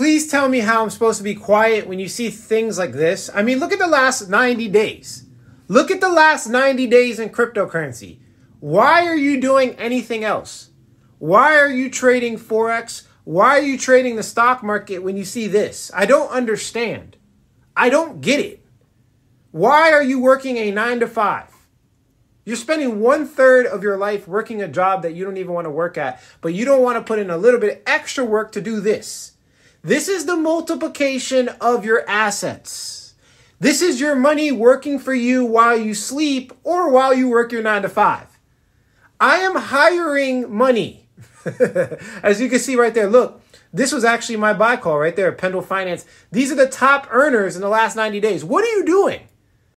please tell me how I'm supposed to be quiet when you see things like this. I mean, look at the last 90 days. Look at the last 90 days in cryptocurrency. Why are you doing anything else? Why are you trading Forex? Why are you trading the stock market when you see this? I don't understand. I don't get it. Why are you working a nine to five? You're spending one third of your life working a job that you don't even want to work at, but you don't want to put in a little bit extra work to do this. This is the multiplication of your assets. This is your money working for you while you sleep or while you work your nine to five. I am hiring money. As you can see right there, look, this was actually my buy call right there, Pendle Finance. These are the top earners in the last 90 days. What are you doing?